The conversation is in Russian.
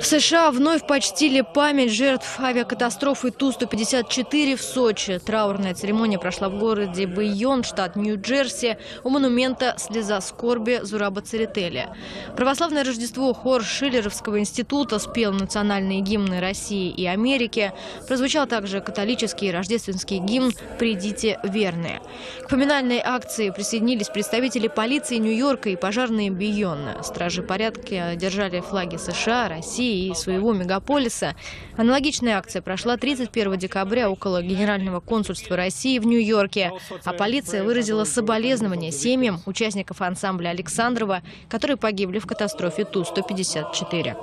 В США вновь почтили память жертв авиакатастрофы Ту-154 в Сочи. Траурная церемония прошла в городе Байон, штат Нью-Джерси, у монумента «Слеза скорби» Зураба Церетели. Православное Рождество хор Шиллеровского института спел национальные гимны России и Америки. Прозвучал также католический рождественский гимн «Придите верные». К поминальной акции присоединились представители полиции Нью-Йорка и пожарные Байона. Стражи порядка держали флаги США, России и своего мегаполиса. Аналогичная акция прошла 31 декабря около Генерального консульства России в Нью-Йорке, а полиция выразила соболезнования семьям участников ансамбля Александрова, которые погибли в катастрофе Ту-154.